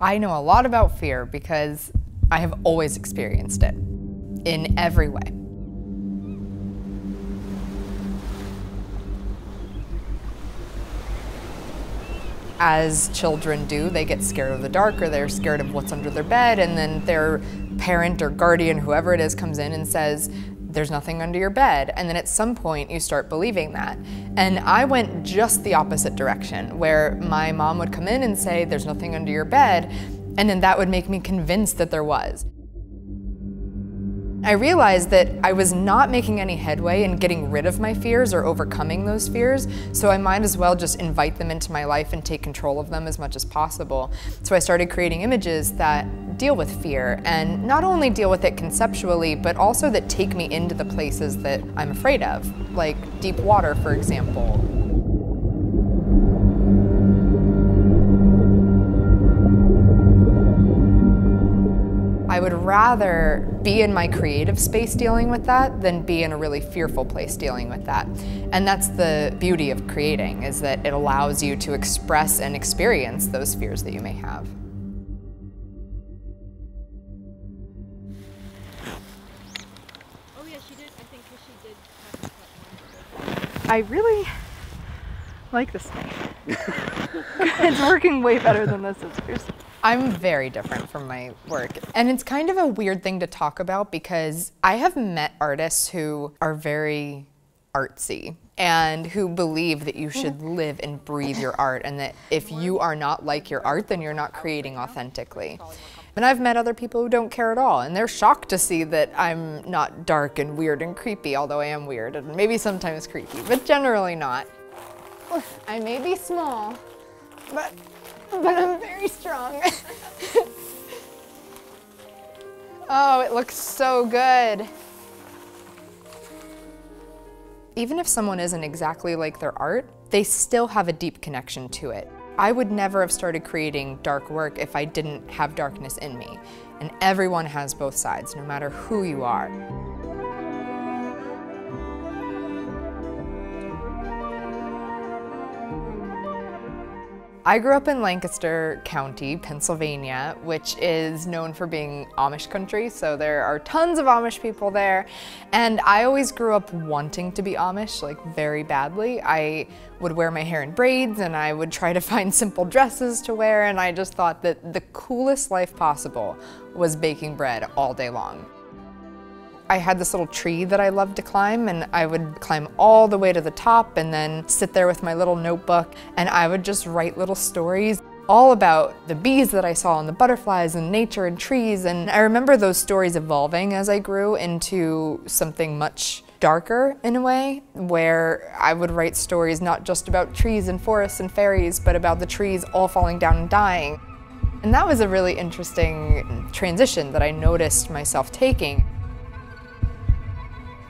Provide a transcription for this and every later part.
I know a lot about fear because I have always experienced it in every way. As children do, they get scared of the dark or they're scared of what's under their bed, and then their parent or guardian, whoever it is, comes in and says, there's nothing under your bed. And then at some point you start believing that. And I went just the opposite direction, where my mom would come in and say, there's nothing under your bed. And then that would make me convinced that there was. I realized that I was not making any headway in getting rid of my fears or overcoming those fears, so I might as well just invite them into my life and take control of them as much as possible. So I started creating images that deal with fear and not only deal with it conceptually, but also that take me into the places that I'm afraid of, like deep water, for example, I would rather be in my creative space dealing with that than be in a really fearful place dealing with that. And that's the beauty of creating, is that it allows you to express and experience those fears that you may have. She did. I think she did have to cut one. I really like this thing. it's working way better than the scissors. I'm very different from my work. And it's kind of a weird thing to talk about because I have met artists who are very artsy and who believe that you should mm-hmm. live and breathe your art and that if you are not like your art, then you're not creating authentically. And I've met other people who don't care at all and they're shocked to see that I'm not dark and weird and creepy, although I am weird and maybe sometimes creepy, but generally not. I may be small, but but I'm very strong. oh, it looks so good. Even if someone isn't exactly like their art, they still have a deep connection to it. I would never have started creating dark work if I didn't have darkness in me. And everyone has both sides, no matter who you are. I grew up in Lancaster County, Pennsylvania, which is known for being Amish country, so there are tons of Amish people there. And I always grew up wanting to be Amish, like very badly. I would wear my hair in braids and I would try to find simple dresses to wear, and I just thought that the coolest life possible was baking bread all day long. I had this little tree that I loved to climb and I would climb all the way to the top and then sit there with my little notebook and I would just write little stories all about the bees that I saw and the butterflies and nature and trees and I remember those stories evolving as I grew into something much darker in a way where I would write stories not just about trees and forests and fairies but about the trees all falling down and dying. And that was a really interesting transition that I noticed myself taking.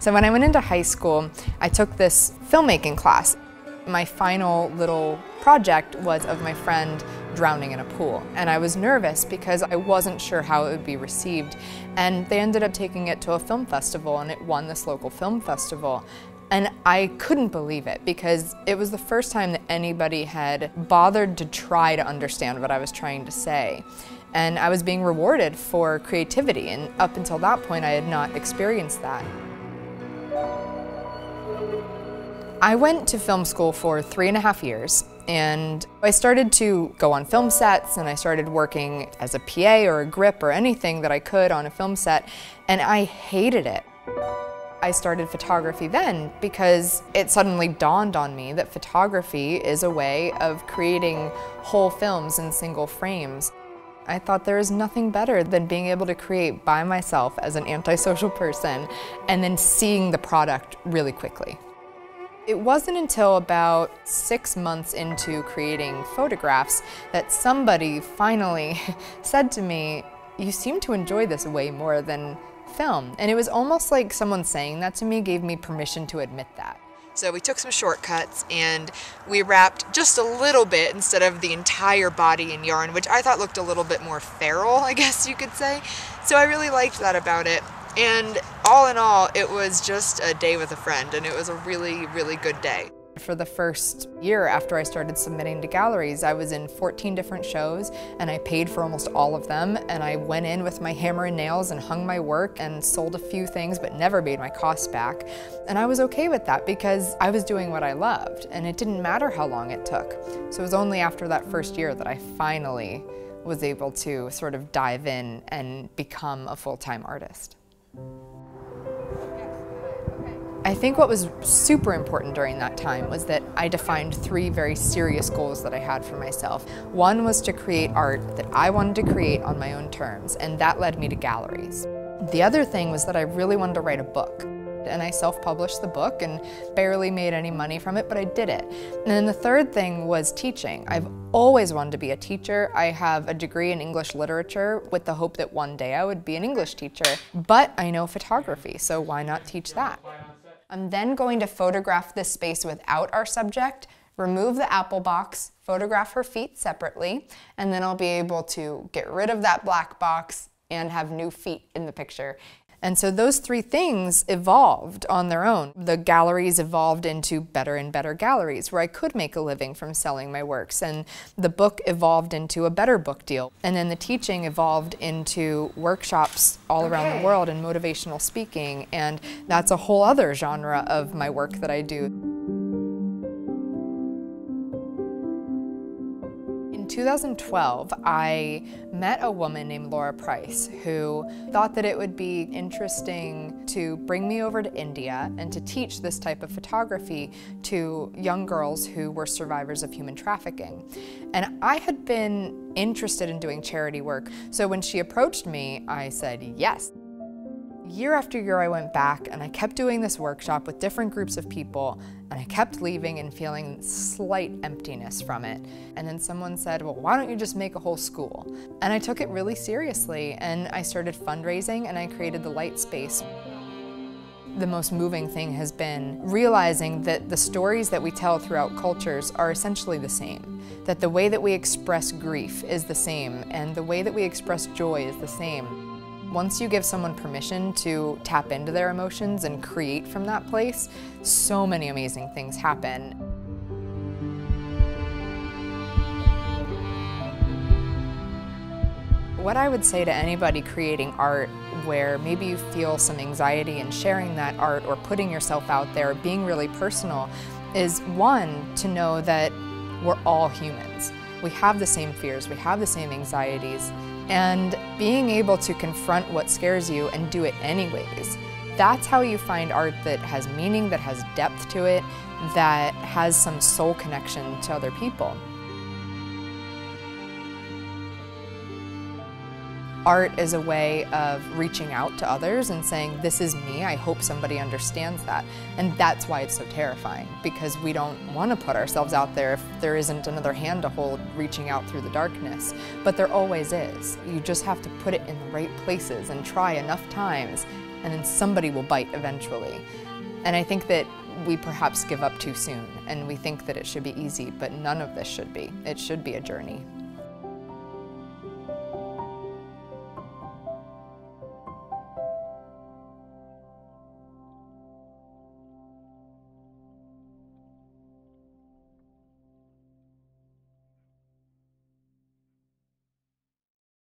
So when I went into high school, I took this filmmaking class. My final little project was of my friend drowning in a pool. And I was nervous because I wasn't sure how it would be received. And they ended up taking it to a film festival and it won this local film festival. And I couldn't believe it because it was the first time that anybody had bothered to try to understand what I was trying to say. And I was being rewarded for creativity. And up until that point, I had not experienced that. I went to film school for three and a half years and I started to go on film sets and I started working as a PA or a grip or anything that I could on a film set and I hated it. I started photography then because it suddenly dawned on me that photography is a way of creating whole films in single frames. I thought there is nothing better than being able to create by myself as an antisocial person and then seeing the product really quickly. It wasn't until about six months into creating photographs that somebody finally said to me, you seem to enjoy this way more than film. And it was almost like someone saying that to me gave me permission to admit that. So we took some shortcuts and we wrapped just a little bit instead of the entire body in yarn, which I thought looked a little bit more feral, I guess you could say. So I really liked that about it. And all in all, it was just a day with a friend and it was a really, really good day. For the first year after I started submitting to galleries. I was in 14 different shows and I paid for almost all of them and I went in with my hammer and nails and hung my work and sold a few things but never made my costs back. And I was okay with that because I was doing what I loved and it didn't matter how long it took. So it was only after that first year that I finally was able to sort of dive in and become a full-time artist. I think what was super important during that time was that I defined three very serious goals that I had for myself. One was to create art that I wanted to create on my own terms, and that led me to galleries. The other thing was that I really wanted to write a book and I self-published the book and barely made any money from it, but I did it. And then the third thing was teaching. I've always wanted to be a teacher. I have a degree in English literature with the hope that one day I would be an English teacher, but I know photography, so why not teach that? I'm then going to photograph this space without our subject, remove the apple box, photograph her feet separately, and then I'll be able to get rid of that black box and have new feet in the picture. And so those three things evolved on their own. The galleries evolved into better and better galleries where I could make a living from selling my works. And the book evolved into a better book deal. And then the teaching evolved into workshops all around the world and motivational speaking. And that's a whole other genre of my work that I do. 2012, I met a woman named Laura Price who thought that it would be interesting to bring me over to India and to teach this type of photography to young girls who were survivors of human trafficking. And I had been interested in doing charity work, so when she approached me, I said yes. Year after year I went back and I kept doing this workshop with different groups of people and I kept leaving and feeling slight emptiness from it. And then someone said, well, why don't you just make a whole school? And I took it really seriously and I started fundraising and I created the Light Space. The most moving thing has been realizing that the stories that we tell throughout cultures are essentially the same. That the way that we express grief is the same and the way that we express joy is the same. Once you give someone permission to tap into their emotions and create from that place, so many amazing things happen. What I would say to anybody creating art where maybe you feel some anxiety in sharing that art or putting yourself out there, being really personal, is one, to know that we're all humans. We have the same fears, we have the same anxieties, and being able to confront what scares you and do it anyways. That's how you find art that has meaning, that has depth to it, that has some soul connection to other people. Art is a way of reaching out to others and saying, this is me, I hope somebody understands that. And that's why it's so terrifying, because we don't want to put ourselves out there if there isn't another hand to hold reaching out through the darkness. But there always is. You just have to put it in the right places and try enough times, and then somebody will bite eventually. And I think that we perhaps give up too soon, and we think that it should be easy, but none of this should be. It should be a journey.